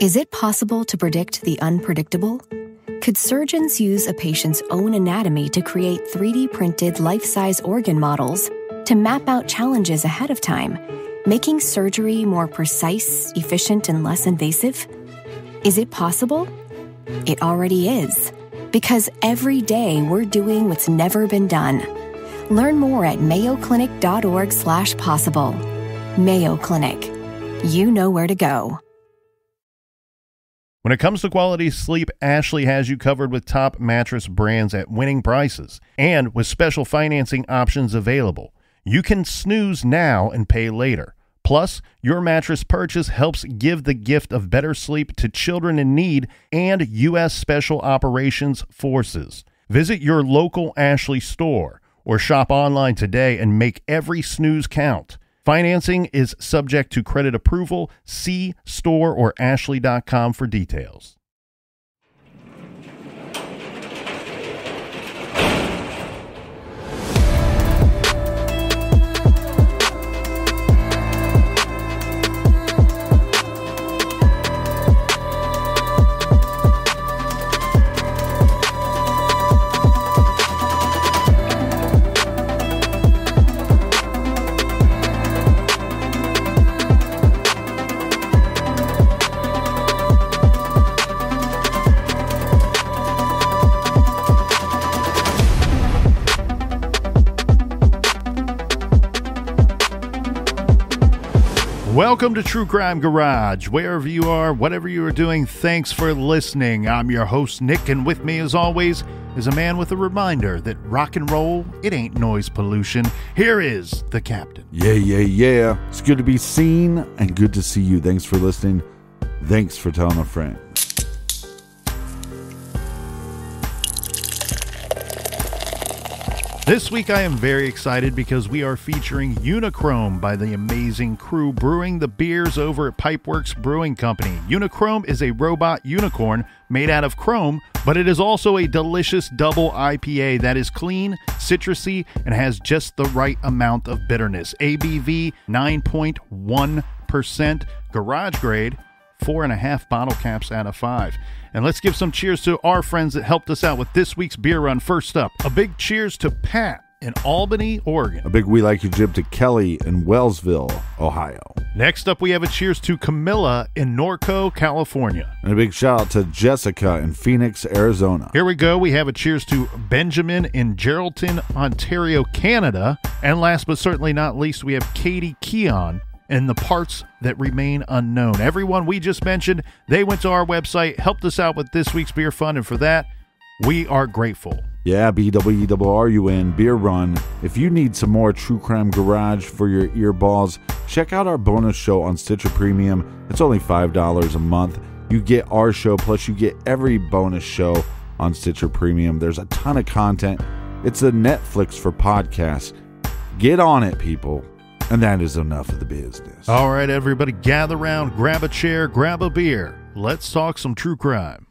Is it possible to predict the unpredictable? Could surgeons use a patient's own anatomy to create 3D printed life size organ models to map out challenges ahead of time, making surgery more precise, efficient, and less invasive? Is it possible? It already is. Because every day we're doing what's never been done. Learn more at mayoclinic.org slash possible. Mayo Clinic. You know where to go. When it comes to quality sleep, Ashley has you covered with top mattress brands at winning prices and with special financing options available. You can snooze now and pay later. Plus, your mattress purchase helps give the gift of better sleep to children in need and U.S. Special Operations Forces. Visit your local Ashley store or shop online today and make every snooze count. Financing is subject to credit approval. See store or ashley.com for details. Welcome to True Crime Garage. Wherever you are, whatever you are doing, thanks for listening. I'm your host, Nick, and with me, as always, is a man with a reminder that rock and roll, it ain't noise pollution. Here is the captain. Yeah, yeah, yeah. It's good to be seen and good to see you. Thanks for listening. Thanks for telling a friend. This week I am very excited because we are featuring Unichrome by the amazing crew brewing the beers over at Pipeworks Brewing Company. Unichrome is a robot unicorn made out of chrome, but it is also a delicious double IPA that is clean, citrusy, and has just the right amount of bitterness. ABV 9.1%, garage grade, four and a half bottle caps out of five. And let's give some cheers to our friends that helped us out with this week's beer run. First up, a big cheers to Pat in Albany, Oregon. A big we like you jib to Kelly in Wellsville, Ohio. Next up, we have a cheers to Camilla in Norco, California. And a big shout out to Jessica in Phoenix, Arizona. Here we go. We have a cheers to Benjamin in Geraldton, Ontario, Canada. And last but certainly not least, we have Katie Keon and the parts that remain unknown. Everyone we just mentioned, they went to our website, helped us out with this week's beer fund, and for that, we are grateful. Yeah, B-W-E-R-U-N, Beer Run. If you need some more True Crime Garage for your earballs, check out our bonus show on Stitcher Premium. It's only $5 a month. You get our show, plus you get every bonus show on Stitcher Premium. There's a ton of content. It's a Netflix for podcasts. Get on it, people. And that is enough of the business. All right, everybody, gather around, grab a chair, grab a beer. Let's talk some true crime.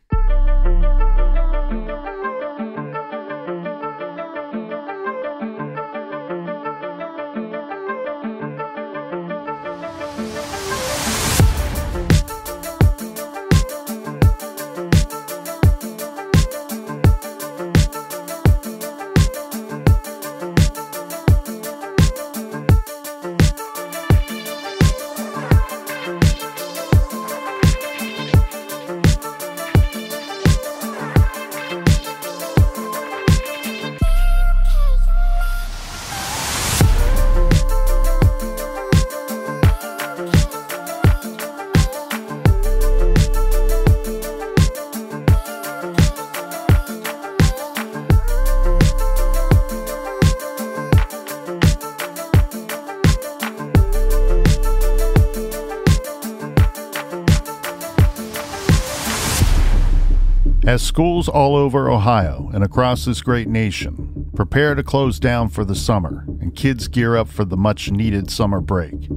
All over Ohio and across this great nation prepare to close down for the summer and kids gear up for the much needed summer break,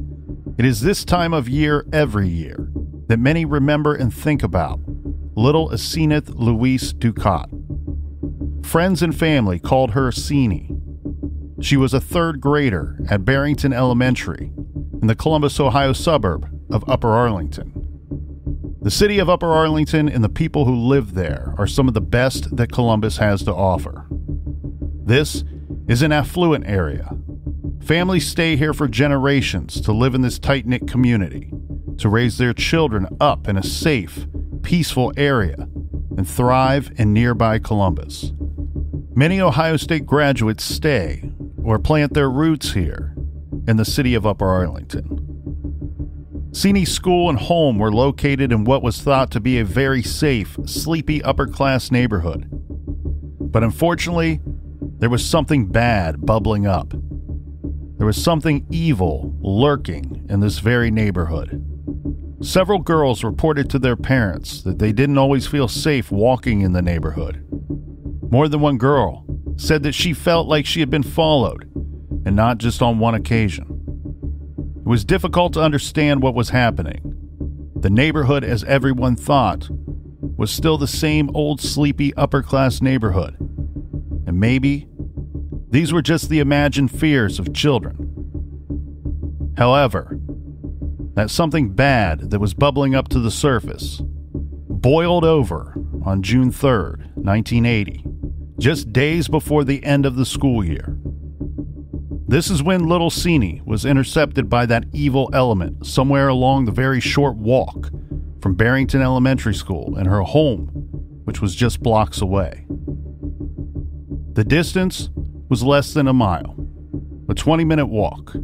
it is this time of year every year that many remember and think about little Asenath Louise Dukat. Friends and family called her Seanie. She was a third grader at Barrington Elementary in the Columbus, Ohio suburb of Upper Arlington. The city of Upper Arlington and the people who live there are some of the best that Columbus has to offer. This is an affluent area. Families stay here for generations to live in this tight knit community, to raise their children up in a safe, peaceful area, and thrive in nearby Columbus. Many Ohio State graduates stay or plant their roots here in the city of Upper Arlington. Seney School and home were located in what was thought to be a very safe, sleepy upper class neighborhood. But unfortunately, there was something bad bubbling up. There was something evil lurking in this very neighborhood. Several girls reported to their parents that they didn't always feel safe walking in the neighborhood. More than one girl said that she felt like she had been followed, and not just on one occasion. It was difficult to understand what was happening. The neighborhood, as everyone thought, was still the same old sleepy upper class neighborhood. And maybe these were just the imagined fears of children. However, that something bad that was bubbling up to the surface boiled over on June 3rd, 1980, just days before the end of the school year. This is when little Seney was intercepted by that evil element somewhere along the very short walk from Barrington Elementary School and her home, which was just blocks away. The distance was less than a mile, a 20 minute walk.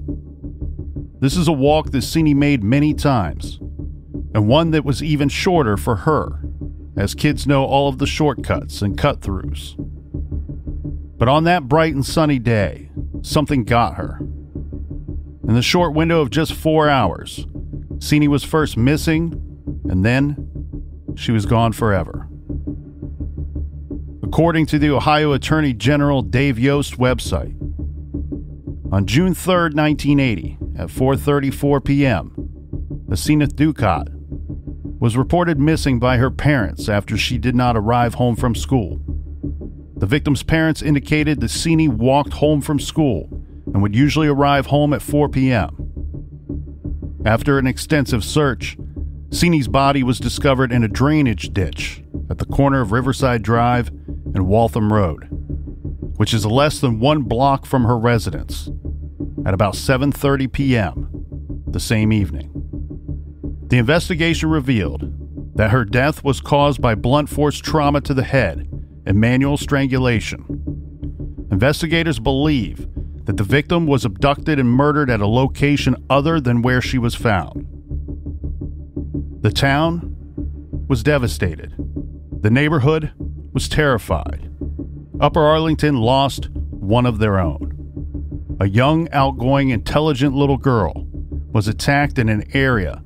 This is a walk that Seney made many times, and one that was even shorter for her, as kids know all of the shortcuts and cut throughs. But on that bright and sunny day, something got her. In the short window of just four hours, Seney was first missing, and then she was gone forever. According to the Ohio Attorney General Dave Yost website, on June 3, 1980, at 4:34 p.m., Asenath Dukat was reported missing by her parents after she did not arrive home from school. The victim's parents indicated that Seney walked home from school and would usually arrive home at 4 p.m. After an extensive search, Seney's body was discovered in a drainage ditch at the corner of Riverside Drive and Waltham Road, which is less than one block from her residence, at about 7:30 p.m. the same evening. The investigation revealed that her death was caused by blunt force trauma to the head and manual strangulation. Investigators believe that the victim was abducted and murdered at a location other than where she was found. The town was devastated. The neighborhood was terrified. Upper Arlington lost one of their own. A young, outgoing, intelligent little girl was attacked in an area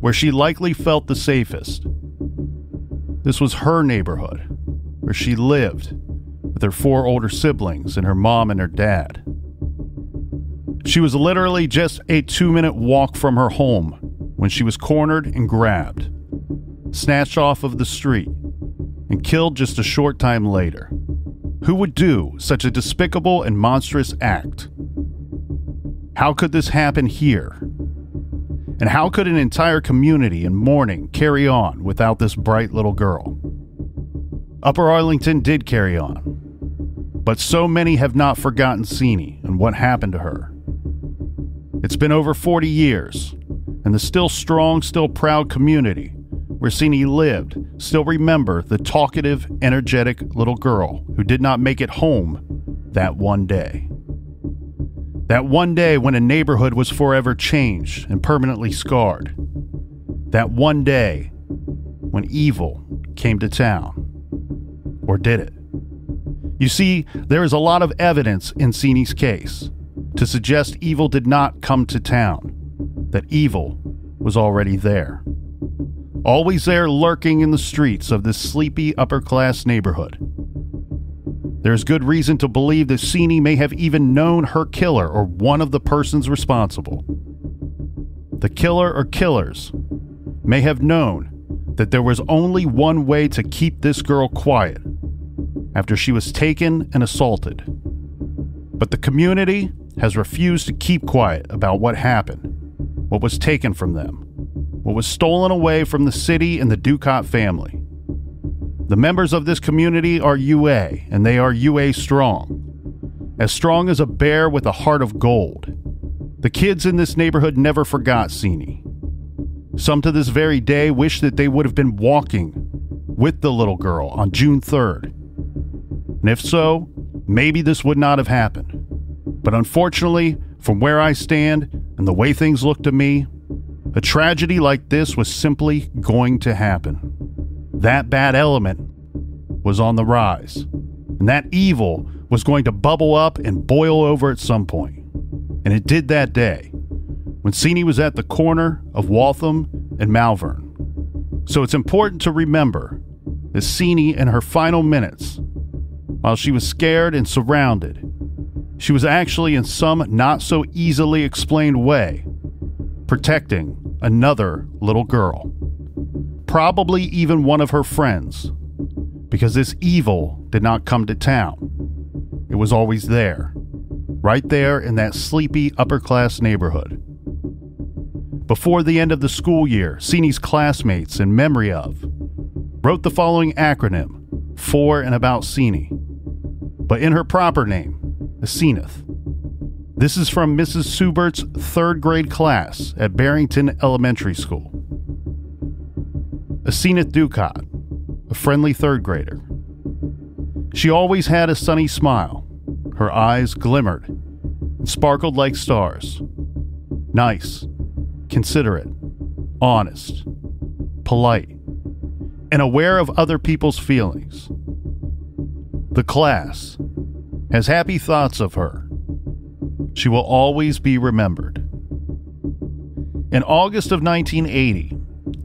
where she likely felt the safest. This was her neighborhood where she lived with her four older siblings and her mom and her dad. She was literally just a two minute walk from her home when she was cornered and grabbed, snatched off of the street, and killed just a short time later. Who would do such a despicable and monstrous act? How could this happen here? And how could an entire community in mourning carry on without this bright little girl? Upper Arlington did carry on, but so many have not forgotten Seney and what happened to her. It's been over 40 years, and the still strong, still proud community where Seney lived still remember the talkative, energetic little girl who did not make it home that one day. That one day when a neighborhood was forever changed and permanently scarred. That one day when evil came to town. Or did it? You see, there is a lot of evidence in Seney's case to suggest evil did not come to town, that evil was already there. Always there lurking in the streets of this sleepy upper class neighborhood. There's good reason to believe that Seney may have even known her killer or one of the persons responsible. The killer or killers may have known that there was only one way to keep this girl quiet after she was taken and assaulted. But the community has refused to keep quiet about what happened, what was taken from them, what was stolen away from the city and the Dukat family. The members of this community are UA, and they are UA strong. As strong as a bear with a heart of gold. The kids in this neighborhood never forgot Sini. Some to this very day wish that they would have been walking with the little girl on June 3rd. And if so, maybe this would not have happened. But unfortunately, from where I stand and the way things look to me, a tragedy like this was simply going to happen. That bad element was on the rise, and that evil was going to bubble up and boil over at some point. And it did that day when Sini was at the corner of Waltham and Malvern. So it's important to remember that Sini, in her final minutes, while she was scared and surrounded, she was actually, in some not so easily explained way, protecting another little girl. Probably even one of her friends, because this evil did not come to town. It was always there, right there in that sleepy upper class neighborhood. Before the end of the school year, Sini's classmates, in memory of, wrote the following acronym for and about Sini, but in her proper name, Asenath. This is from Mrs. Subert's third grade class at Barrington Elementary School. Asenath Dukat, a friendly third grader. She always had a sunny smile. Her eyes glimmered and sparkled like stars. Nice, considerate, honest, polite, and aware of other people's feelings. The class has happy thoughts of her. She will always be remembered. In August of 1980,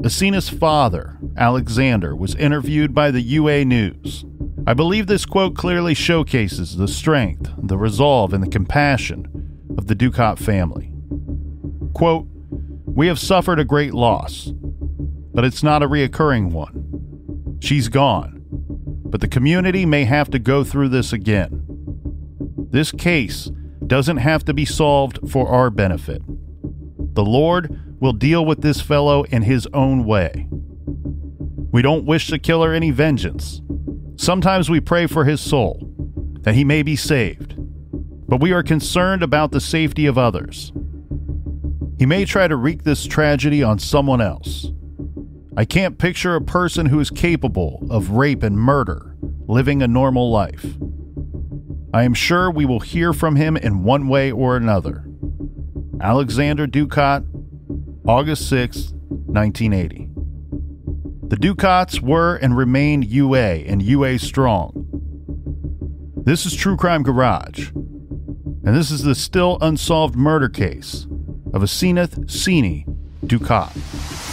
Asenath's father, Alexander, was interviewed by the UA News. I believe this quote clearly showcases the strength, the resolve, and the compassion of the Dukat family. Quote, We have suffered a great loss, but it's not a reoccurring one. She's gone, but the community may have to go through this again. This case doesn't have to be solved for our benefit. The Lord will deal with this fellow in his own way. We don't wish the killer any vengeance. Sometimes we pray for his soul, that he may be saved, but we are concerned about the safety of others. He may try to wreak this tragedy on someone else. I can't picture a person who is capable of rape and murder living a normal life. I am sure we will hear from him in one way or another. Alexander Dukat, August 6, 1980. The Dukats were and remain UA and UA strong. This is True Crime Garage, and this is the still unsolved murder case of Asenath Sini Dukat.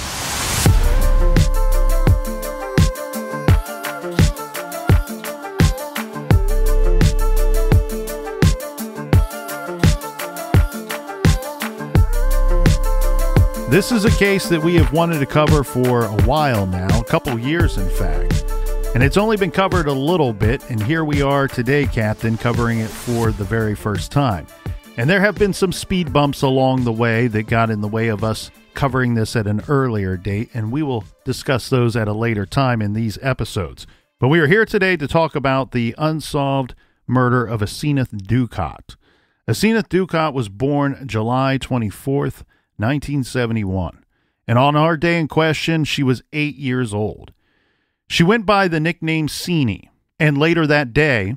This is a case that we have wanted to cover for a while now, a couple years in fact. And it's only been covered a little bit, and here we are today, Captain, covering it for the very first time. And there have been some speed bumps along the way that got in the way of us covering this at an earlier date, and we will discuss those at a later time in these episodes. But we are here today to talk about the unsolved murder of Asenath Dukat. Asenath Dukat was born July 24th, 1971. And on our day in question, she was eight years old. She went by the nickname Sini, and later that day,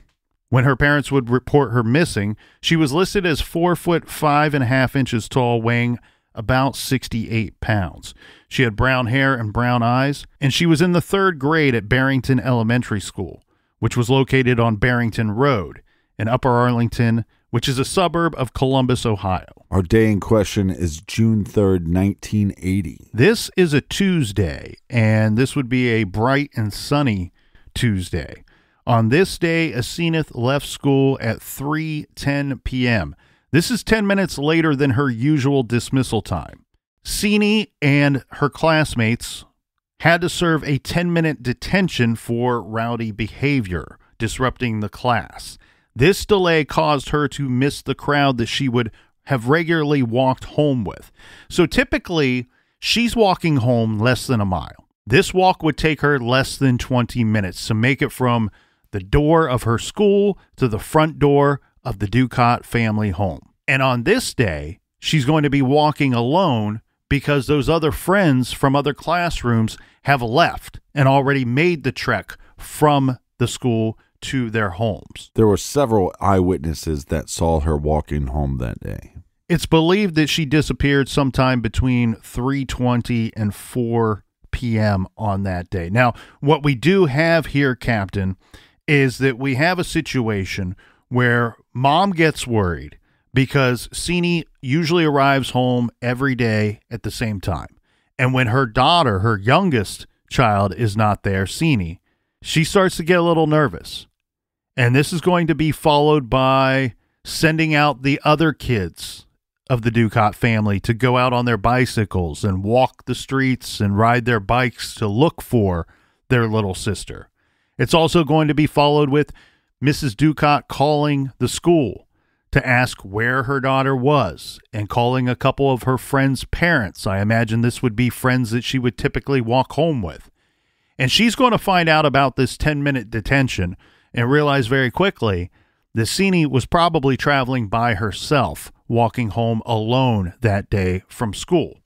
when her parents would report her missing, she was listed as four foot five and a half inches tall, weighing about 68 pounds. She had brown hair and brown eyes, and she was in the third grade at Barrington Elementary School, which was located on Barrington Road in Upper Arlington, which is a suburb of Columbus, Ohio. Our day in question is June 3rd, 1980. This is a Tuesday, and this would be a bright and sunny Tuesday. On this day, Asenath left school at 3:10 p.m. This is 10 minutes later than her usual dismissal time. Sini and her classmates had to serve a 10-minute detention for rowdy behavior, disrupting the class. This delay caused her to miss the crowd that she would have regularly walked home with. So typically, She's walking home less than a mile. This walk would take her less than 20 minutes to make it from the door of her school to the front door of the Dukat family home. And on this day, she's going to be walking alone because those other friends from other classrooms have left and already made the trek from the school to their homes. There were several eyewitnesses that saw her walking home that day. It's believed that she disappeared sometime between 3:20 and 4 p.m. on that day. Now, what we do have here, Captain, is that we have a situation where mom gets worried because Sini usually arrives home every day at the same time. And when her daughter, her youngest child, is not there, Sini, she starts to get a little nervous. And this is going to be followed by sending out the other kids of the Dukat family to go out on their bicycles and walk the streets and ride their bikes to look for their little sister. It's also going to be followed with Mrs. Dukat calling the school to ask where her daughter was and calling a couple of her friends' parents. I imagine this would be friends that she would typically walk home with. And she's going to find out about this 10 minute detention and realize very quickly that Sini was probably traveling by herself, walking home alone that day from school.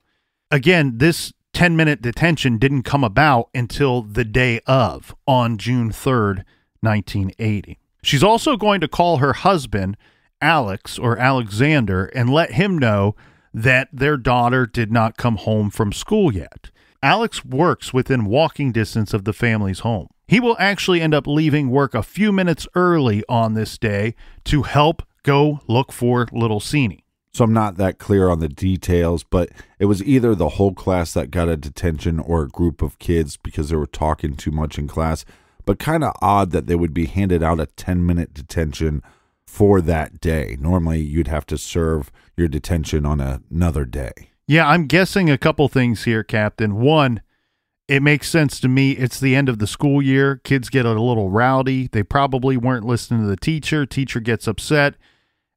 Again, this 10 minute detention didn't come about until the day of, on June 3rd, 1980. She's also going to call her husband, Alex or Alexander, and let him know that their daughter did not come home from school yet. Alex works within walking distance of the family's home. He will actually end up leaving work a few minutes early on this day to help go look for little Sini. So I'm not that clear on the details, but it was either the whole class that got a detention or a group of kids because they were talking too much in class. But kind of odd that they would be handed out a 10 minute detention for that day. Normally, you'd have to serve your detention on another day. Yeah, I'm guessing a couple things here, Captain. One, it makes sense to me. It's the end of the school year. Kids get a little rowdy. They probably weren't listening to the teacher. Teacher gets upset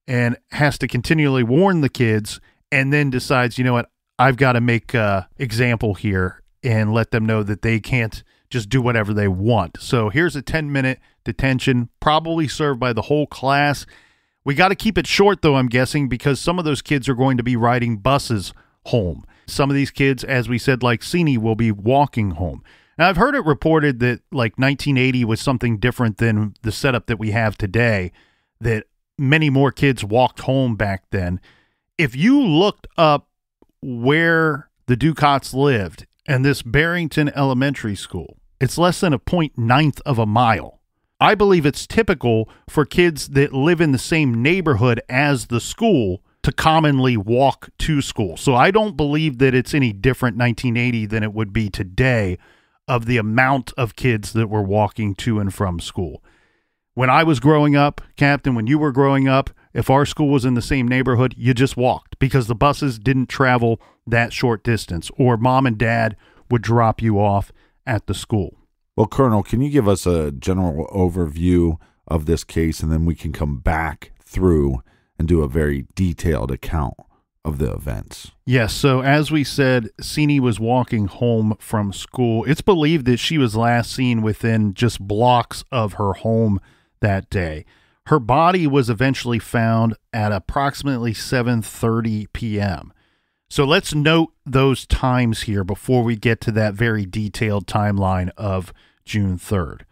and has to continually warn the kids and then decides, you know what, I've got to make a example here and let them know that they can't just do whatever they want. So here's a 10 minute detention, probably served by the whole class. We got to keep it short, though, I'm guessing, because some of those kids are going to be riding buses home. Some of these kids, as we said, like Sini, will be walking home. Now, I've heard it reported that like 1980 was something different than the setup that we have today, that many more kids walked home back then. If you looked up where the Dukats lived and this Barrington Elementary School, it's less than a point ninth of a mile. I believe it's typical for kids that live in the same neighborhood as the school to commonly walk to school. So I don't believe that it's any different 1980 than it would be today of the amount of kids that were walking to and from school. When I was growing up, Captain, when you were growing up, if our school was in the same neighborhood, you just walked because the buses didn't travel that short distance, or mom and dad would drop you off at the school. Well, Colonel, can you give us a general overview of this case and then we can come back through and do a very detailed account of the events? Yes. So, as we said, Sini was walking home from school. It's believed that she was last seen within just blocks of her home that day. Her body was eventually found at approximately 7:30 p.m. So let's note those times here before we get to that very detailed timeline of June 3rd.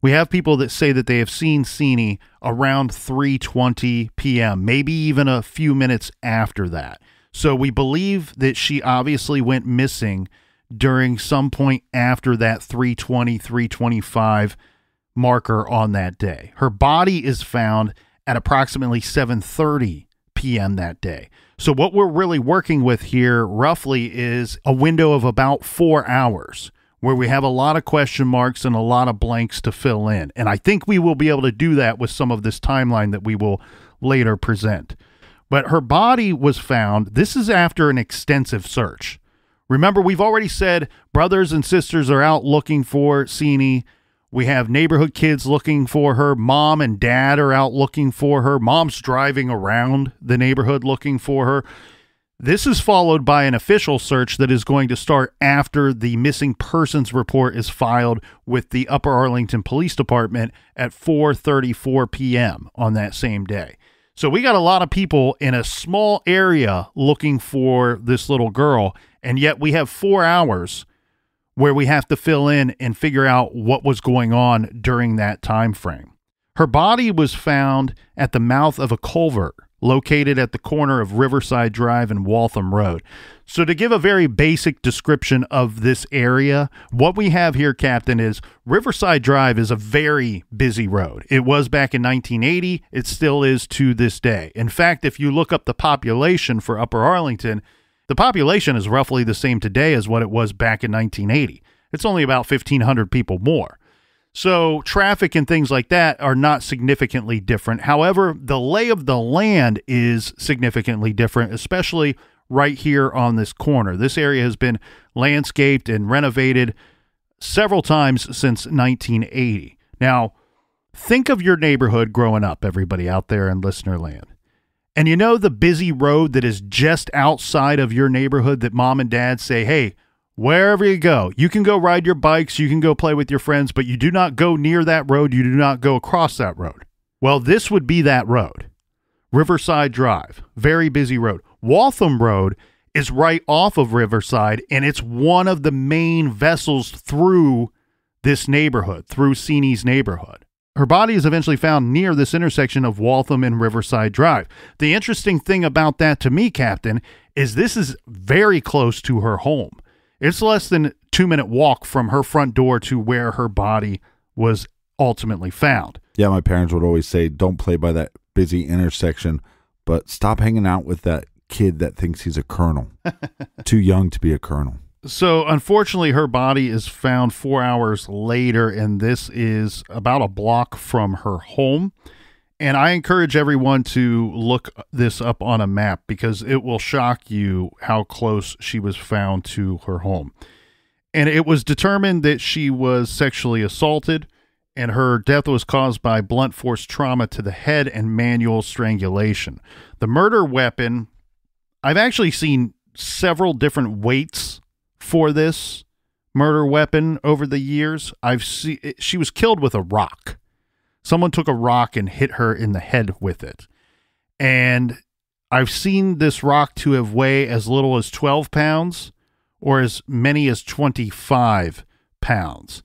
We have people that say that they have seen Sini around 3:20 p.m., maybe even a few minutes after that. So we believe that she obviously went missing during some point after that 320 325 marker on that day. Her body is found at approximately 7:30 p.m. that day. So what we're really working with here roughly is a window of about 4 hours where we have a lot of question marks and a lot of blanks to fill in. And I think we will be able to do that with some of this timeline that we will later present. But her body was found. This is after an extensive search. Remember, we've already said brothers and sisters are out looking for Sini. We have neighborhood kids looking for her. Mom and dad are out looking for her. Mom's driving around the neighborhood looking for her. This is followed by an official search that is going to start after the missing persons report is filed with the Upper Arlington Police Department at 4:34 p.m. on that same day. So we got a lot of people in a small area looking for this little girl and yet we have 4 hours where we have to fill in and figure out what was going on during that time frame. Her body was found at the mouth of a culvert located at the corner of Riverside Drive and Waltham Road. So, to give a very basic description of this area, what we have here, Captain, is Riverside Drive is a very busy road. It was back in 1980, it still is to this day. In fact, if you look up the population for Upper Arlington, the population is roughly the same today as what it was back in 1980. It's only about 1,500 people more. So traffic and things like that are not significantly different. However, the lay of the land is significantly different, especially right here on this corner. This area has been landscaped and renovated several times since 1980. Now, think of your neighborhood growing up, everybody out there in listener land. And you know the busy road that is just outside of your neighborhood that mom and dad say, hey, wherever you go, you can go ride your bikes, you can go play with your friends, but you do not go near that road, you do not go across that road. Well, this would be that road. Riverside Drive, very busy road. Waltham Road is right off of Riverside, and it's one of the main vessels through this neighborhood, through Seeney's neighborhood. Her body is eventually found near this intersection of Waltham and Riverside Drive. The interesting thing about that to me, Captain, is this is very close to her home. It's less than two minute walk from her front door to where her body was ultimately found. Yeah, my parents would always say, don't play by that busy intersection, but stop hanging out with that kid that thinks he's a colonel. Too young to be a colonel. So, unfortunately, her body is found four hours later, and this is about a block from her home. And I encourage everyone to look this up on a map because it will shock you how close she was found to her home. And it was determined that she was sexually assaulted, and her death was caused by blunt force trauma to the head and manual strangulation. The murder weapon, I've actually seen several different weights for this murder weapon over the years. I've seen she was killed with a rock someone took a rock and hit her in the head with it. And I've seen this rock to have weighed as little as 12 pounds or as many as 25 pounds.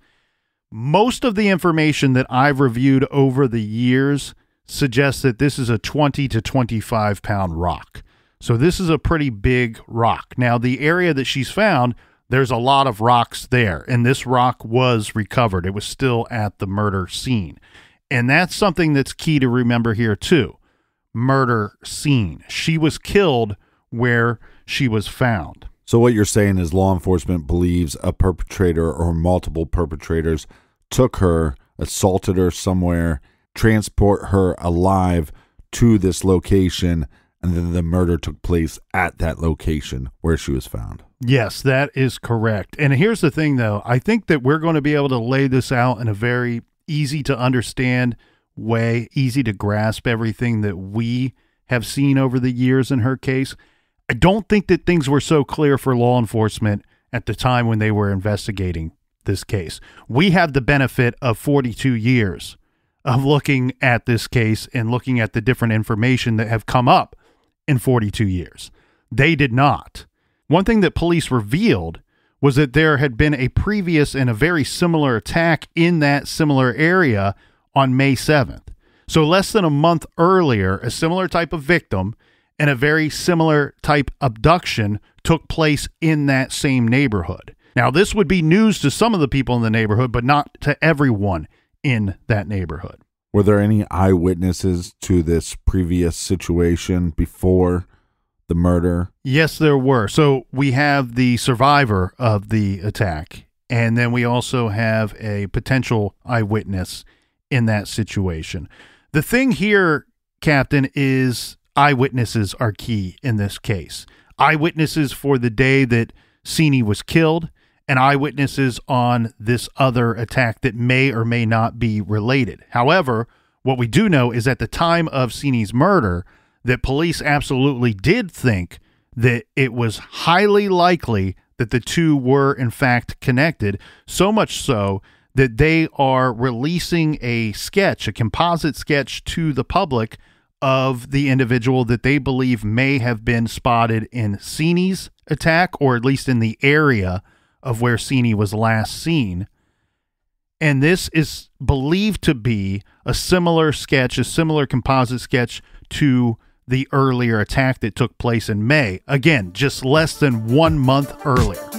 Most of the information that I've reviewed over the years suggests that this is a 20 to 25 pound rock. So this is a pretty big rock. Now, the area that she's found, there's a lot of rocks there, and this rock was recovered. It was still at the murder scene. And that's something that's key to remember here, too. Murder scene. She was killed where she was found. So, what you're saying is law enforcement believes a perpetrator or multiple perpetrators took her, assaulted her somewhere, transport her alive to this location, and then the murder took place at that location where she was found. Yes, that is correct. And here's the thing, though I think that we're going to be able to lay this out in a very easy to understand way, easy to grasp everything that we have seen over the years in her case. I don't think that things were so clear for law enforcement at the time when they were investigating this case. We have the benefit of 42 years of looking at this case and looking at the different information that have come up in 42 years. They did not. One thing that police revealed was that there had been a previous and a very similar attack in that similar area on May 7th. So, less than a month earlier, a similar type of victim and a very similar type abduction took place in that same neighborhood. Now, this would be news to some of the people in the neighborhood, but not to everyone in that neighborhood. Were there any eyewitnesses to this previous situation before the murder? Yes, there were. So we have the survivor of the attack, and then we also have a potential eyewitness in that situation. The thing here, Captain, is eyewitnesses are key in this case. Eyewitnesses for the day that Sini was killed, and eyewitnesses on this other attack that may or may not be related. However, what we do know is at the time of Sini's murder, that police absolutely did think that it was highly likely that the two were in fact connected, so much so that they are releasing a sketch, a composite sketch to the public of the individual that they believe may have been spotted in Seeney's attack, or at least in the area of where Seeney was last seen. And this is believed to be a similar sketch, a similar composite sketch to the earlier attack that took place in May. Again, just less than one month earlier.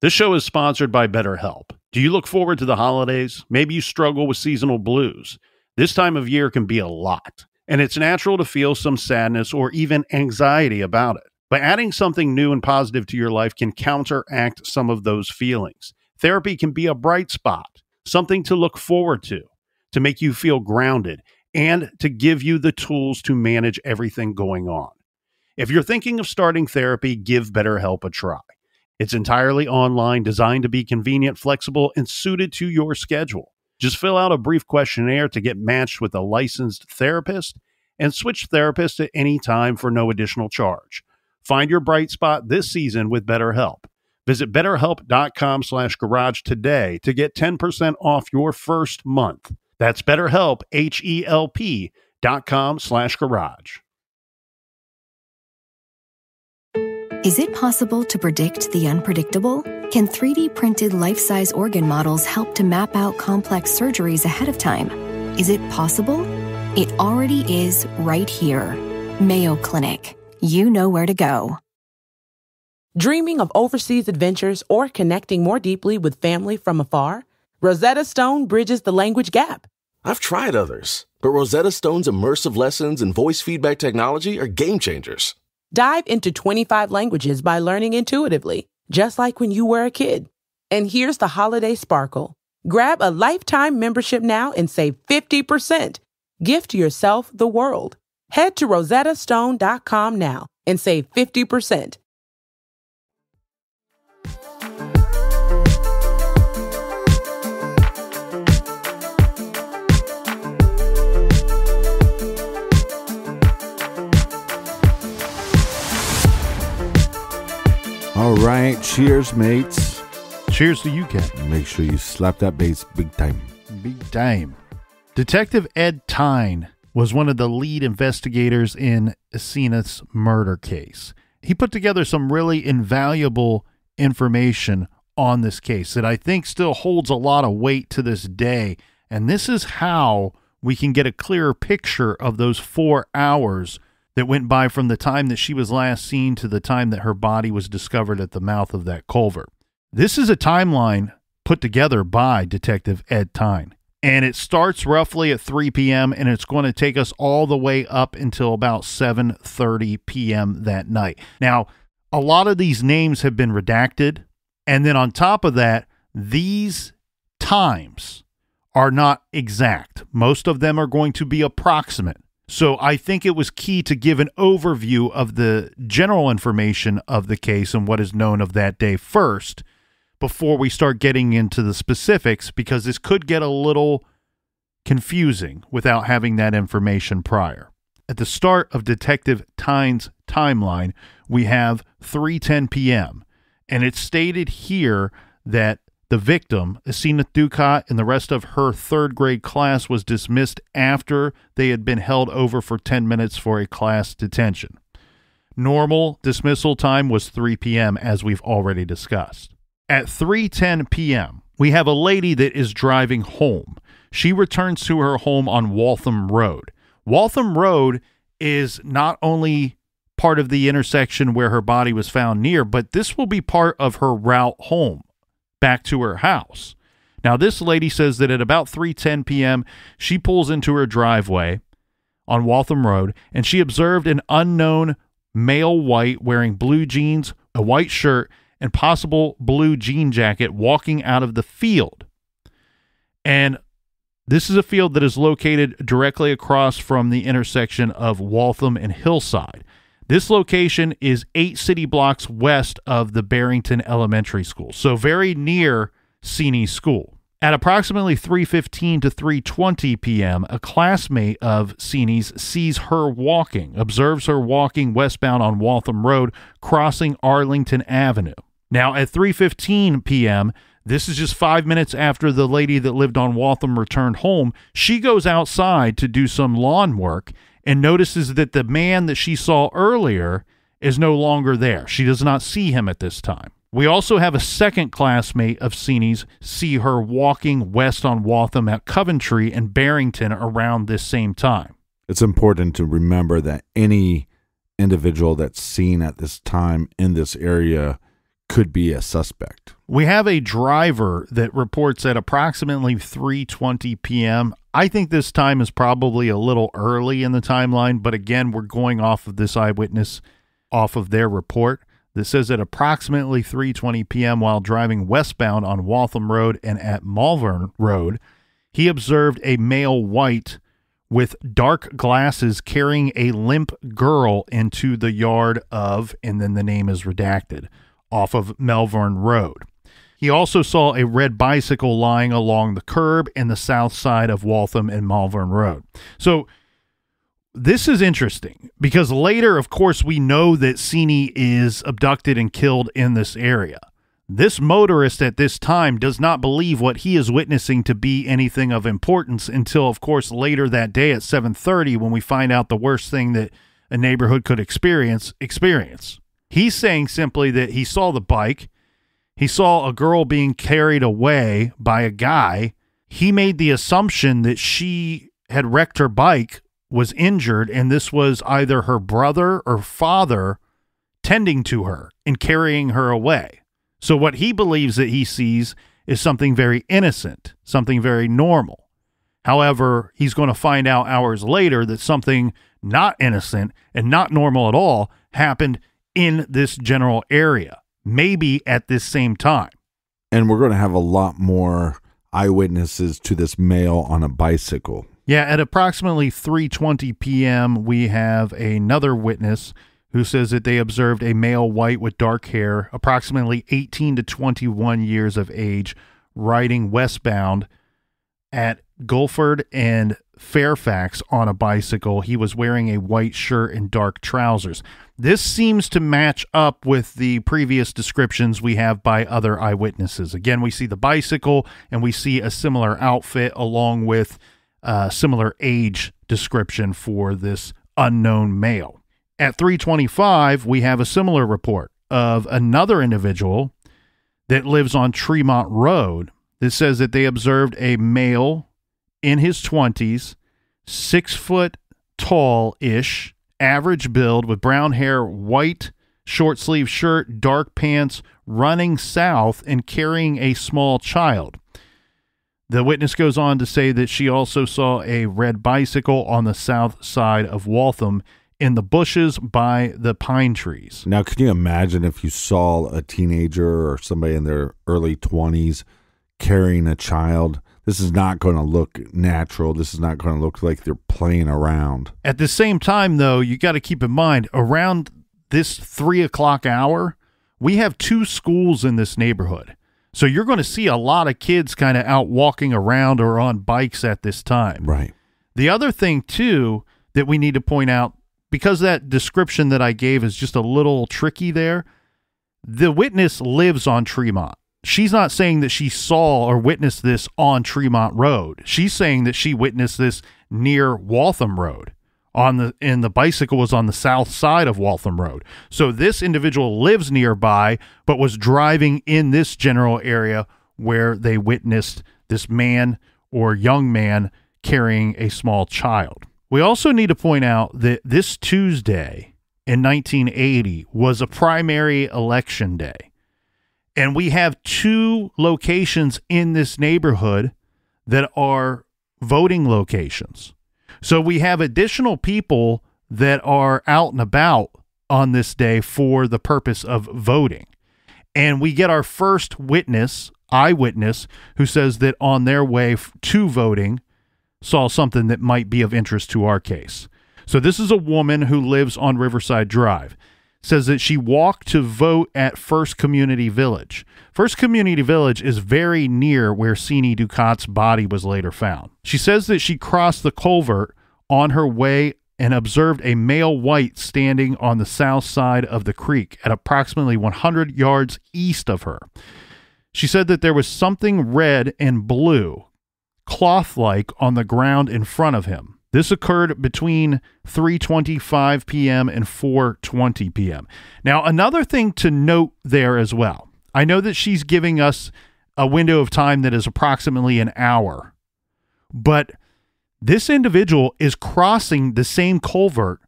This show is sponsored by BetterHelp. Do you look forward to the holidays? Maybe you struggle with seasonal blues. This time of year can be a lot, and it's natural to feel some sadness or even anxiety about it. But adding something new and positive to your life can counteract some of those feelings. Therapy can be a bright spot, something to look forward to, to make you feel grounded, and to give you the tools to manage everything going on. If you're thinking of starting therapy, give BetterHelp a try. It's entirely online, designed to be convenient, flexible, and suited to your schedule. Just fill out a brief questionnaire to get matched with a licensed therapist and switch therapists at any time for no additional charge. Find your bright spot this season with BetterHelp. Visit betterhelp.com slash garage today to get 10% off your first month. That's betterhelp, H-E-L-P dot com slash garage. Is it possible to predict the unpredictable? Can 3D printed life size organ models help to map out complex surgeries ahead of time? Is it possible? It already is right here. Mayo Clinic. You know where to go. Dreaming of overseas adventures or connecting more deeply with family from afar? Rosetta Stone bridges the language gap. I've tried others, but Rosetta Stone's immersive lessons and voice feedback technology are game changers. Dive into 25 languages by learning intuitively, just like when you were a kid. And here's the holiday sparkle. Grab a lifetime membership now and save 50%. Gift yourself the world. Head to rosettastone.com now and save 50%. Cheers, mates. Cheers to you, Captain. Make sure you slap that bass big time. Big time. Detective Ed Tyne was one of the lead investigators in Asenath's murder case. He put together some really invaluable information on this case that I think still holds a lot of weight to this day. And this is how we can get a clearer picture of those four hours that went by from the time that she was last seen to the time that her body was discovered at the mouth of that culvert. This is a timeline put together by Detective Ed Tyne. And it starts roughly at 3 p.m. and it's going to take us all the way up until about 7:30 p.m. that night. Now, a lot of these names have been redacted, and then on top of that, these times are not exact. Most of them are going to be approximate. So I think it was key to give an overview of the general information of the case and what is known of that day first before we start getting into the specifics because this could get a little confusing without having that information prior. At the start of Detective Tyne's timeline, we have 3:10 p.m. and it's stated here that the victim, Asenath Dukat, and the rest of her third grade class was dismissed after they had been held over for 10 minutes for a class detention. Normal dismissal time was 3 p.m., as we've already discussed. At 3:10 p.m., we have a lady that is driving home. She returns to her home on Waltham Road. Waltham Road is not only part of the intersection where her body was found near, but this will be part of her route home back to her house. Now this lady says that at about 3:10 p.m. she pulls into her driveway on Waltham Road and she observed an unknown male white wearing blue jeans, a white shirt, and possible blue jean jacket walking out of the field. And this is a field that is located directly across from the intersection of Waltham and Hillside. This location is eight city blocks west of the Barrington Elementary School, so very near Seeney's school. At approximately 3:15 to 3:20 p.m., a classmate of Seeney's sees her walking, observes her walking westbound on Waltham Road, crossing Arlington Avenue. Now, at 3:15 p.m., this is just 5 minutes after the lady that lived on Waltham returned home, she goes outside to do some lawn work and notices that the man that she saw earlier is no longer there. She does not see him at this time. We also have a second classmate of Sini's see her walking west on Waltham at Coventry and Barrington around this same time. It's important to remember that any individual that's seen at this time in this area could be a suspect. We have a driver that reports at approximately 3:20 p.m. I think this time is probably a little early in the timeline, but again, we're going off of this eyewitness off of their report. This says at approximately 3:20 p.m. while driving westbound on Waltham Road and at Malvern Road, he observed a male white with dark glasses carrying a limp girl into the yard of and then the name is redacted off of Malvern Road. He also saw a red bicycle lying along the curb in the south side of Waltham and Malvern Road. So this is interesting because later, of course, we know that Sini is abducted and killed in this area. This motorist at this time does not believe what he is witnessing to be anything of importance until, of course, later that day at 7:30 when we find out the worst thing that a neighborhood could experience. Experience. He's saying simply that he saw the bike, he saw a girl being carried away by a guy. He made the assumption that she had wrecked her bike was injured, and this was either her brother or father tending to her and carrying her away. So, what he believes that he sees is something very innocent, something very normal. However, he's going to find out hours later that something not innocent and not normal at all happened in this general area, maybe at this same time. And we're going to have a lot more eyewitnesses to this male on a bicycle. Yeah, at approximately 3:20 p.m., we have another witness who says that they observed a male white with dark hair, approximately 18 to 21 years of age, riding westbound at Guilford and Fairfax on a bicycle. He was wearing a white shirt and dark trousers. This seems to match up with the previous descriptions we have by other eyewitnesses. Again, we see the bicycle and we see a similar outfit along with a similar age description for this unknown male. At 325, we have a similar report of another individual that lives on Tremont Road that says that they observed a male in his 20s, six foot tall ish, average build with brown hair, white short sleeve shirt, dark pants, running south and carrying a small child. The witness goes on to say that she also saw a red bicycle on the south side of Waltham in the bushes by the pine trees. Now, can you imagine if you saw a teenager or somebody in their early 20s carrying a child? This is not going to look natural. This is not going to look like they're playing around. At the same time, though, you got to keep in mind around this three o'clock hour, we have two schools in this neighborhood. So you're going to see a lot of kids kind of out walking around or on bikes at this time. Right. The other thing, too, that we need to point out, because that description that I gave is just a little tricky there, the witness lives on Tremont. She's not saying that she saw or witnessed this on Tremont Road. She's saying that she witnessed this near Waltham Road on the and the bicycle was on the south side of Waltham Road. So this individual lives nearby but was driving in this general area where they witnessed this man or young man carrying a small child. We also need to point out that this Tuesday in 1980 was a primary election day. And we have two locations in this neighborhood that are voting locations. So we have additional people that are out and about on this day for the purpose of voting. And we get our first witness, eyewitness, who says that on their way to voting, saw something that might be of interest to our case. So this is a woman who lives on Riverside Drive. Says that she walked to vote at First Community Village. First Community Village is very near where Sini Dukat's body was later found. She says that she crossed the culvert on her way and observed a male white standing on the south side of the creek at approximately 100 yards east of her. She said that there was something red and blue, cloth like, on the ground in front of him. This occurred between 3:25 p.m. and 4:20 p.m. Now, another thing to note there as well. I know that she's giving us a window of time that is approximately an hour. But this individual is crossing the same culvert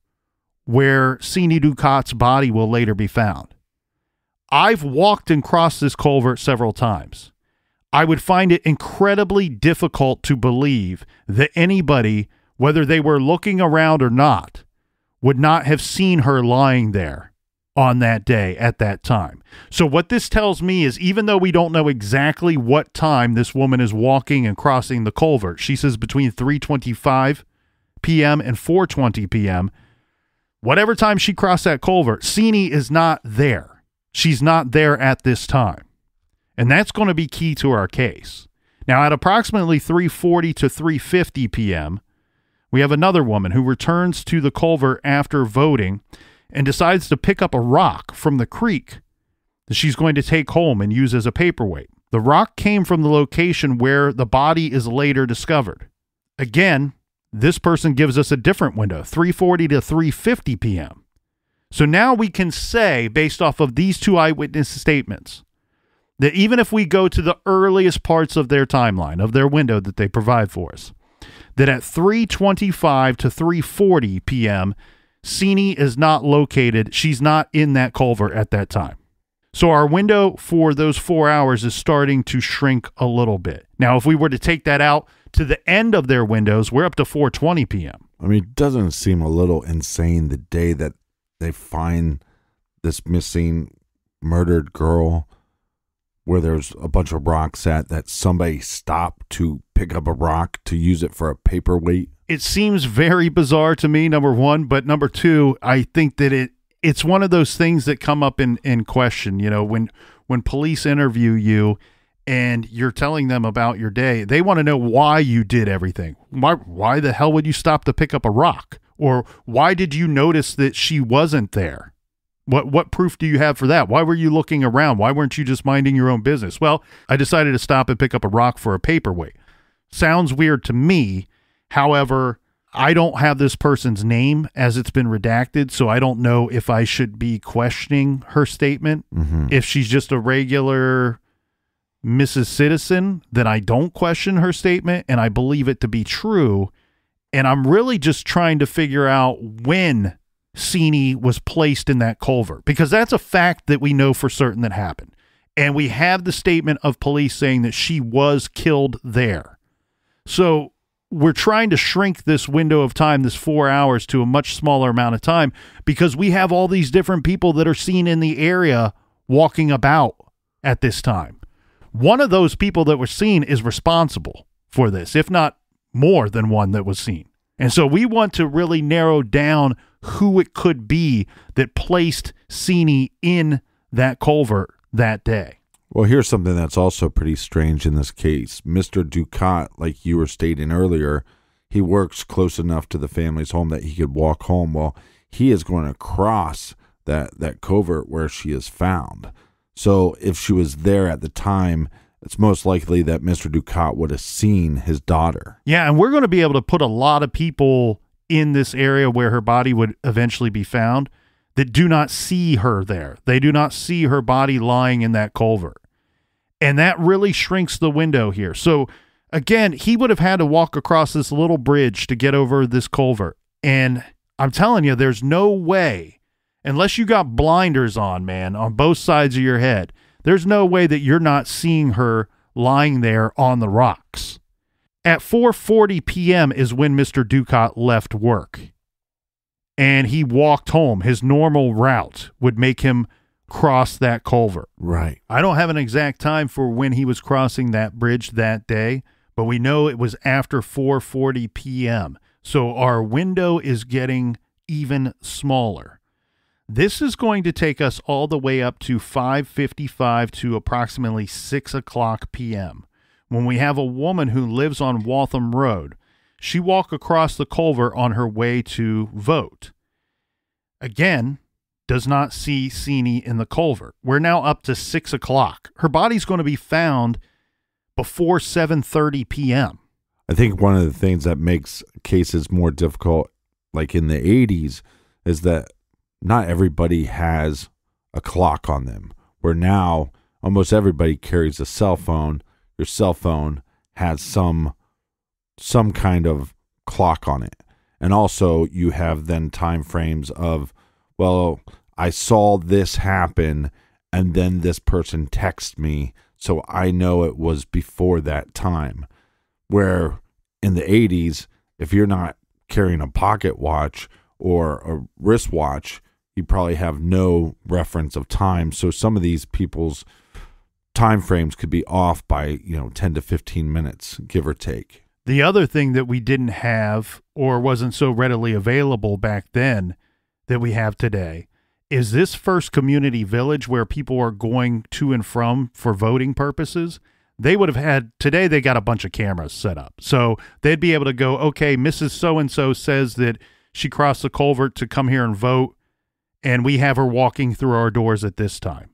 where Sini Dukat's body will later be found. I've walked and crossed this culvert several times. I would find it incredibly difficult to believe that anybody, whether they were looking around or not, would not have seen her lying there on that day at that time. So, what this tells me is even though we don't know exactly what time this woman is walking and crossing the culvert, she says between 3:25 p.m. and 4:20 p.m. Whatever time she crossed that culvert, Sini is not there. She's not there at this time. And that's going to be key to our case. Now, at approximately 3:40 to 3:50 p.m., we have another woman who returns to the culvert after voting and decides to pick up a rock from the creek that she's going to take home and use as a paperweight. The rock came from the location where the body is later discovered. Again, this person gives us a different window, 3:40 to 3:50 p.m. So now we can say based off of these two eyewitness statements that even if we go to the earliest parts of their timeline of their window that they provide for us, that at 3:25 to 3:40 p.m. Sini is not located. She's not in that culvert at that time. So our window for those four hours is starting to shrink a little bit. Now, if we were to take that out to the end of their windows, we're up to 4:20 p.m. I mean, doesn't seem a little insane the day that they find this missing murdered girl where there's a bunch of rocks at that somebody stopped to pick up a rock to use it for a paperweight? It seems very bizarre to me, number one, but number two, I think that it it's one of those things that come up in in question, you know, when when police interview you and you're telling them about your day, they want to know why you did everything. Why why the hell would you stop to pick up a rock? Or why did you notice that she wasn't there? What what proof do you have for that? Why were you looking around? Why weren't you just minding your own business? Well, I decided to stop and pick up a rock for a paperweight. Sounds weird to me. However, I don't have this person's name as it's been redacted, so I don't know if I should be questioning her statement. Mm-hmm. If she's just a regular Mrs. Citizen, then I don't question her statement and I believe it to be true. And I'm really just trying to figure out when Sini was placed in that culvert because that's a fact that we know for certain that happened. And we have the statement of police saying that she was killed there. So we're trying to shrink this window of time, this four hours, to a much smaller amount of time because we have all these different people that are seen in the area walking about at this time. One of those people that were seen is responsible for this, if not more than one that was seen. And so we want to really narrow down who it could be that placed Sini in that culvert that day. Well, here's something that's also pretty strange in this case. Mr. Dukat, like you were stating earlier, he works close enough to the family's home that he could walk home. Well, he is going to cross that, that covert where she is found. So if she was there at the time, it's most likely that Mr. Dukat would have seen his daughter. Yeah, and we're going to be able to put a lot of people in this area where her body would eventually be found that do not see her there. They do not see her body lying in that culvert. And that really shrinks the window here. So, again, he would have had to walk across this little bridge to get over this culvert. And I'm telling you, there's no way, unless you got blinders on, man, on both sides of your head, there's no way that you're not seeing her lying there on the rocks. At 4:40 p.m. is when Mr. Dukat left work. And he walked home. His normal route would make him cross that culvert. Right. I don't have an exact time for when he was crossing that bridge that day, but we know it was after 4:40 p.m. So our window is getting even smaller. This is going to take us all the way up to 5:55 to approximately 6 o'clock p.m. When we have a woman who lives on Waltham Road, she walked across the culvert on her way to vote. Again, does not see Sini in the culvert. We're now up to six o'clock. Her body's going to be found before 7:30 p.m. I think one of the things that makes cases more difficult, like in the 80s, is that not everybody has a clock on them. Where now almost everybody carries a cell phone. Your cell phone has some some kind of clock on it. And also you have then time frames of, well, I saw this happen and then this person texted me, so I know it was before that time. Where in the 80s, if you're not carrying a pocket watch or a wristwatch, you probably have no reference of time. So some of these people's time frames could be off by, you know, 10 to 15 minutes, give or take. The other thing that we didn't have or wasn't so readily available back then that we have today is this first community village where people are going to and from for voting purposes. They would have had today, they got a bunch of cameras set up. So they'd be able to go, okay, Mrs. So and so says that she crossed the culvert to come here and vote, and we have her walking through our doors at this time.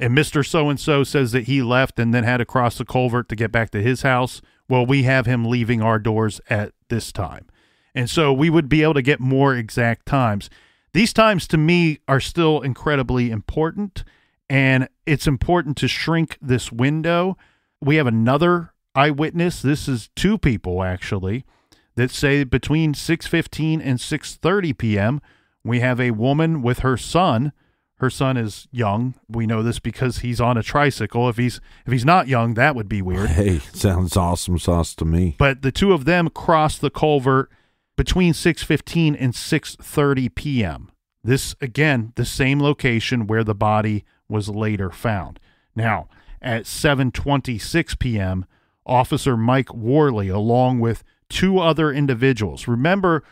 And Mr. So and so says that he left and then had to cross the culvert to get back to his house. Well, we have him leaving our doors at this time. And so we would be able to get more exact times. These times to me are still incredibly important, and it's important to shrink this window. We have another eyewitness. This is two people actually that say between 6:15 and 6:30 p.m. we have a woman with her son. Her son is young. We know this because he's on a tricycle. If he's if he's not young, that would be weird. Hey, sounds awesome sauce to me. But the two of them cross the culvert between 6:15 and 6:30 p.m. This again, the same location where the body was later found. Now, at 7:26 p.m., Officer Mike Worley along with two other individuals. Remember,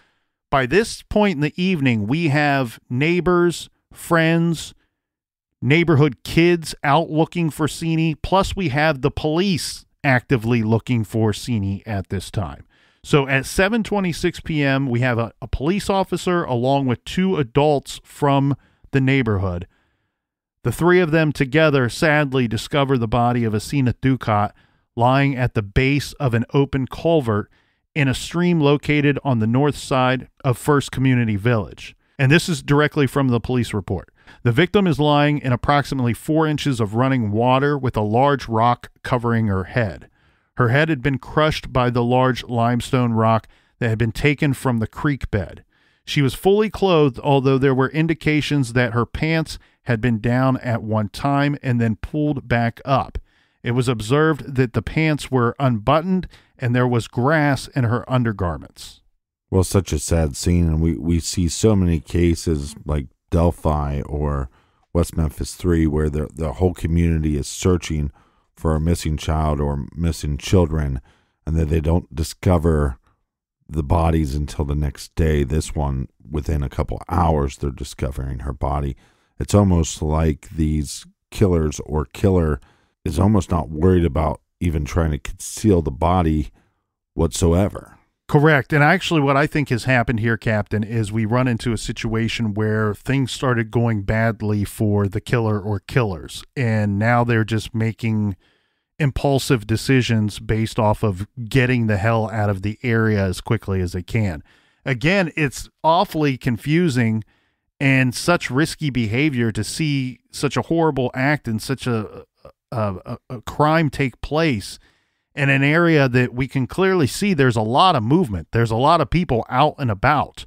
by this point in the evening, we have neighbors, friends, neighborhood kids out looking for Sini, plus we have the police actively looking for Sini at this time. So at 7:26 p.m., we have a, a, police officer along with two adults from the neighborhood. The three of them together sadly discover the body of Asenath Dukat lying at the base of an open culvert in a stream located on the north side of First Community Village. And this is directly from the police report. The victim is lying in approximately four inches of running water with a large rock covering her head. Her head had been crushed by the large limestone rock that had been taken from the creek bed. She was fully clothed, although there were indications that her pants had been down at one time and then pulled back up. It was observed that the pants were unbuttoned and there was grass in her undergarments. Well, such a sad scene, and we, we see so many cases like Delphi or West Memphis 3 where the, the whole community is searching for a missing child or missing children, and that they don't discover the bodies until the next day. This one, within a couple hours, they're discovering her body. It's almost like these killers or killer is almost not worried about even trying to conceal the body whatsoever. Correct. And actually, what I think has happened here, Captain, is we run into a situation where things started going badly for the killer or killers. And now they're just making impulsive decisions based off of getting the hell out of the area as quickly as they can. Again, it's awfully confusing and such risky behavior to see such a horrible act and such a, a, a, crime take place in an area that we can clearly see there's a lot of movement. There's a lot of people out and about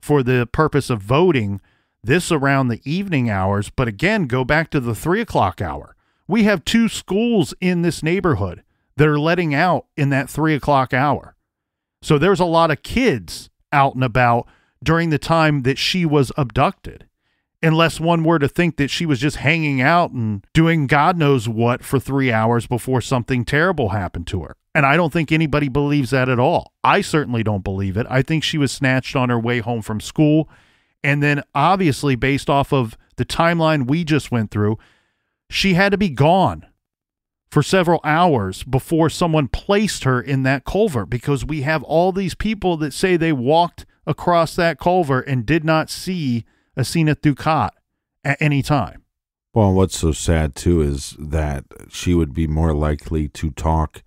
for the purpose of voting this around the evening hours. But again, go back to the three o'clock hour. We have two schools in this neighborhood that are letting out in that three o'clock hour. So there's a lot of kids out and about during the time that she was abducted unless one were to think that she was just hanging out and doing God knows what for three hours before something terrible happened to her. And I don't think anybody believes that at all. I certainly don't believe it. I think she was snatched on her way home from school. And then, obviously, based off of the timeline we just went through, she had to be gone for several hours before someone placed her in that culvert because we have all these people that say they walked across that culvert and did not see Asenath Dukat at any time. Well, what's so sad too is that she would be more likely to talk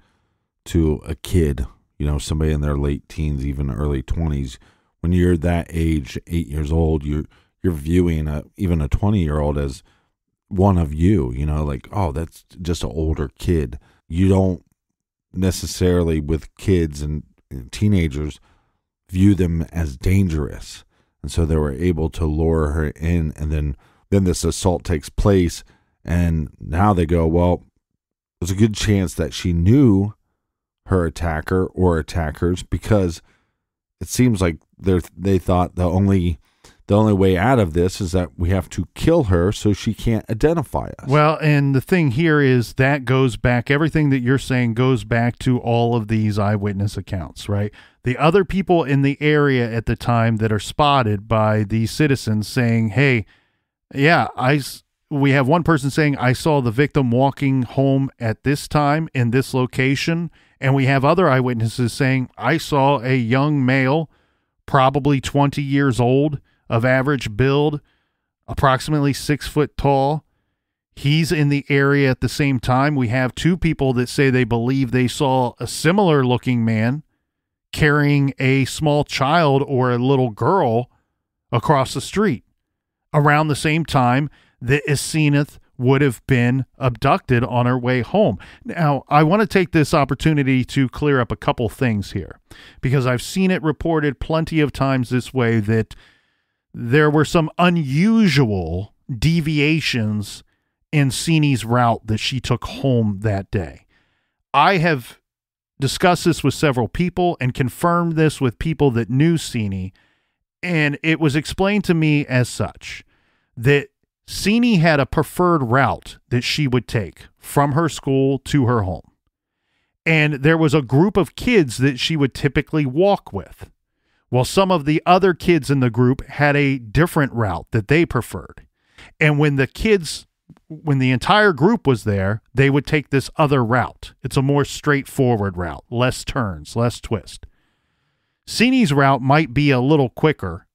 to a kid, you know, somebody in their late teens, even early 20s. When you're that age, 8 years old, you're you're viewing a, even a 20 year old as one of you, you know, like, oh, that's just an older kid. You don't necessarily, with kids and, and teenagers, view them as dangerous. And so they were able to lure her in, and then then this assault takes place, and now they go, well, there's a good chance that she knew her attacker or attackers because it seems like they they thought the only the only way out of this is that we have to kill her so she can't identify us. Well, and the thing here is that goes back, everything that you're saying goes back to all of these eyewitness accounts, right? The other people in the area at the time that are spotted by the citizens saying, hey, yeah, I. We have one person saying, I saw the victim walking home at this time in this location. And we have other eyewitnesses saying, I saw a young male, probably 20 years old, of average build, approximately six foot tall. He's in the area at the same time. We have two people that say they believe they saw a similar looking man carrying a small child or a little girl across the street around the same time that Asenath would have been abducted on her way home. Now, I want to take this opportunity to clear up a couple things here because I've seen it reported plenty of times this way that there were some unusual deviations in Sini's route that she took home that day. I have discussed this with several people and confirmed this with people that knew Sini, and it was explained to me as such that Sini had a preferred route that she would take from her school to her home. And there was a group of kids that she would typically walk with. Well, some of the other kids in the group had a different route that they preferred. And when the kids, when the entire group was there, they would take this other route. It's a more straightforward route, less turns, less twist. Sini's route might be a little quicker,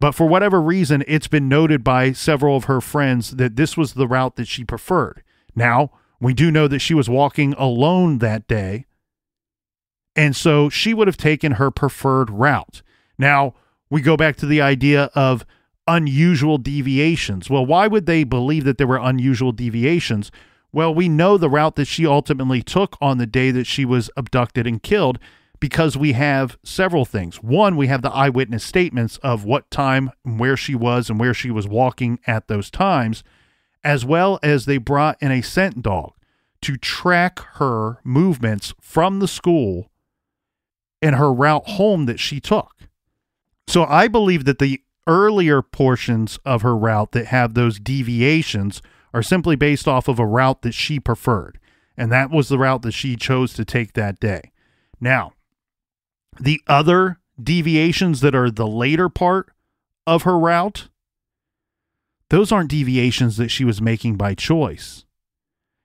but for whatever reason, it's been noted by several of her friends that this was the route that she preferred. Now, we do know that she was walking alone that day, and so she would have taken her preferred route. Now, we go back to the idea of unusual deviations. Well, why would they believe that there were unusual deviations? Well, we know the route that she ultimately took on the day that she was abducted and killed because we have several things. One, we have the eyewitness statements of what time, and where she was, and where she was walking at those times, as well as they brought in a scent dog to track her movements from the school and her route home that she took. So I believe that the earlier portions of her route that have those deviations are simply based off of a route that she preferred. And that was the route that she chose to take that day. Now, the other deviations that are the later part of her route, those aren't deviations that she was making by choice.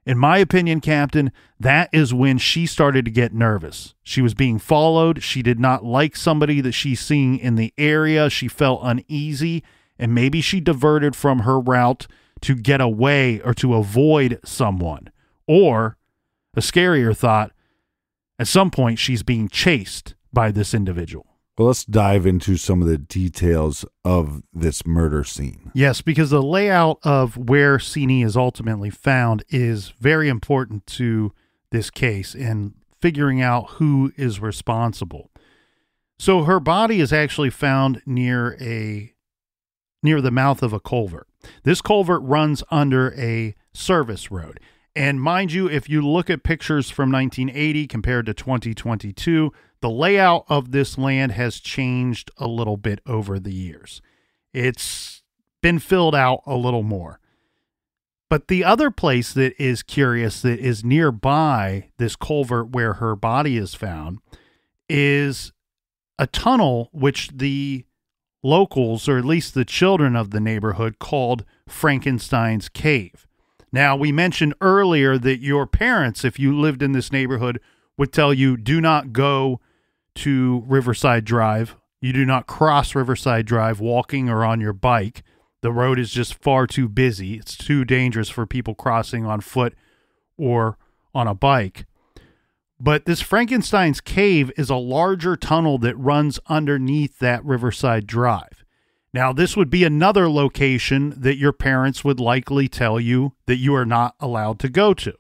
In my opinion, Captain, that is when she started to get nervous. She was being followed. She did not like somebody that she's seeing in the area. She felt uneasy, and maybe she diverted from her route to get away or to avoid someone. Or, a scarier thought, at some point she's being chased by this individual. Well, let's dive into some of the details of this murder scene. Yes, because the layout of where Sini is ultimately found is very important to this case and figuring out who is responsible. So her body is actually found near a near the mouth of a culvert. This culvert runs under a service road. And mind you, if you look at pictures from 1980 compared to 2022, the layout of this land has changed a little bit over the years. It's been filled out a little more. But the other place that is curious that is nearby this culvert where her body is found is a tunnel which the locals, or at least the children of the neighborhood, called Frankenstein's Cave. Now, we mentioned earlier that your parents, if you lived in this neighborhood, would tell you do not go to Riverside Drive. You do not cross Riverside Drive walking or on your bike the road is just far too busy. It's too dangerous for people crossing on foot or on a bike. But this Frankenstein's Cave is a larger tunnel that runs underneath that Riverside Drive. Now, this would be another location that your parents would likely tell you that you are not allowed to go to.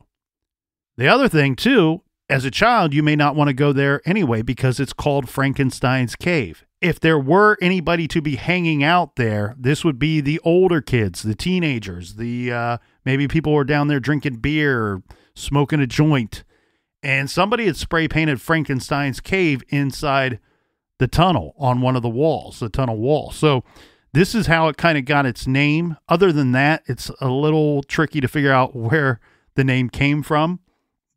The other thing, too, as a child, you may not want to go there anyway because it's called Frankenstein's Cave if there were anybody to be hanging out there, this would be the older kids, the teenagers, the uh, maybe people were down there drinking beer, smoking a joint, and somebody had spray painted Frankenstein's cave inside the tunnel on one of the walls, the tunnel wall. So this is how it kind of got its name. Other than that, it's a little tricky to figure out where the name came from.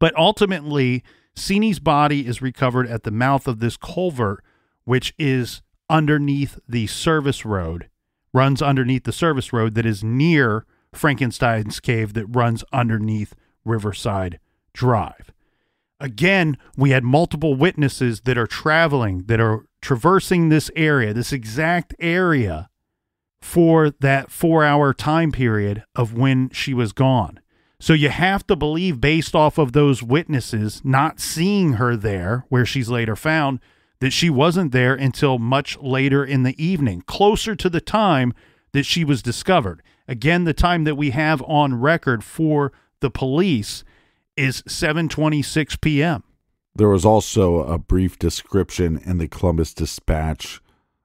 But ultimately, Sini's body is recovered at the mouth of this culvert which is underneath the service road, runs underneath the service road that is near Frankenstein's cave that runs underneath Riverside Drive. Again, we had multiple witnesses that are traveling, that are traversing this area, this exact area for that four hour time period of when she was gone. So you have to believe, based off of those witnesses not seeing her there where she's later found, that she wasn't there until much later in the evening, closer to the time that she was discovered. Again, the time that we have on record for the police is 7:26 p.m. There was also a brief description in the Columbus Dispatch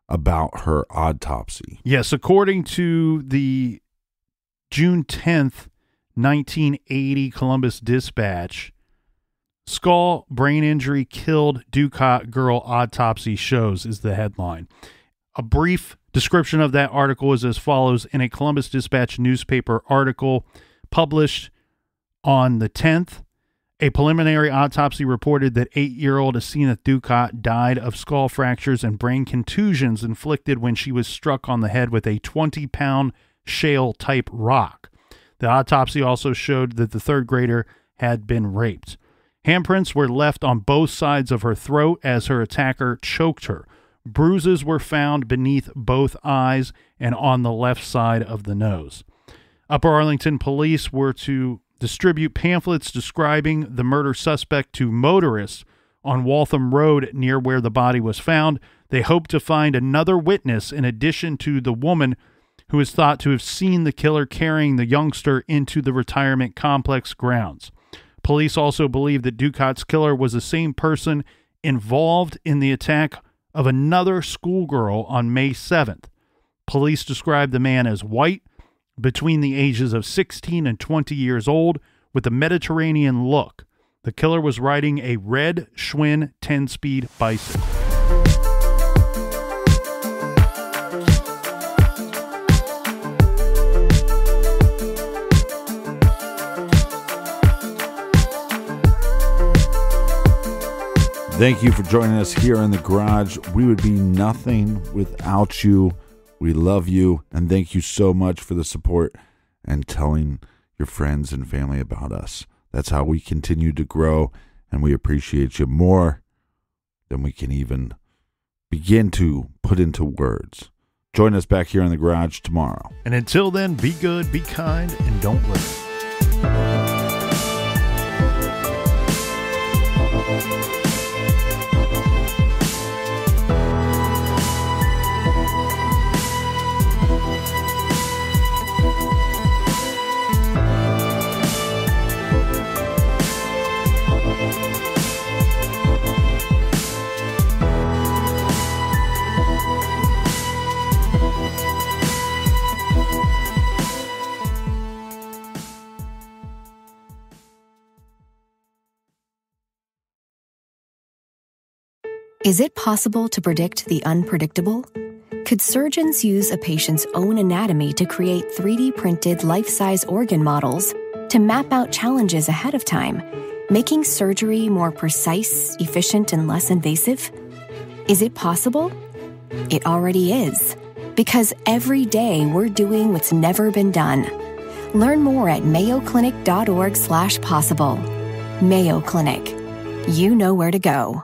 about her autopsy. Yes, according to the June 10th, 1980 Columbus Dispatch, Skull brain injury killed Dukat girl autopsy shows is the headline. A brief description of that article is as follows in a Columbus Dispatch newspaper article published on the 10th. A preliminary autopsy reported that eight year old Asenath Dukat died of skull fractures and brain contusions inflicted when she was struck on the head with a 20 pound shale type rock. The autopsy also showed that the third grader had been raped. Handprints were left on both sides of her throat as her attacker choked her. Bruises were found beneath both eyes and on the left side of the nose. Upper Arlington police were to distribute pamphlets describing the murder suspect to motorists on Waltham Road near where the body was found. They hoped to find another witness in addition to the woman who is thought to have seen the killer carrying the youngster into the retirement complex grounds. Police also believe that Dukat's killer was the same person involved in the attack of another schoolgirl on May 7th. Police described the man as white, between the ages of 16 and 20 years old, with a Mediterranean look. The killer was riding a red Schwinn 10 speed bicycle. Thank you for joining us here in the garage. We would be nothing without you. We love you and thank you so much for the support and telling your friends and family about us. That's how we continue to grow and we appreciate you more than we can even begin to put into words. Join us back here in the garage tomorrow. And until then, be good, be kind, and don't live. Is it possible to predict the unpredictable? Could surgeons use a patient's own anatomy to create 3D printed life size organ models to map out challenges ahead of time, making surgery more precise, efficient, and less invasive? Is it possible? It already is. Because every day we're doing what's never been done. Learn more at mayoclinic.org slash possible. Mayo Clinic. You know where to go.